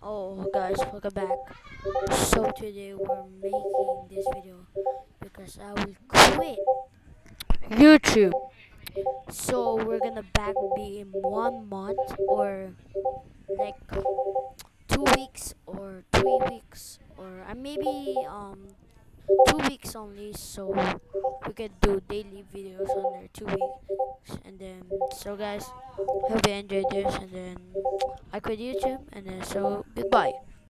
So guys, welcome back. So today we're making this video because I will quit YouTube. So we're gonna back be in one month or like two weeks or three weeks or uh, maybe um two weeks only so we can do daily videos on there two weeks and then so guys hope you enjoyed this and then I quit YouTube and then so goodbye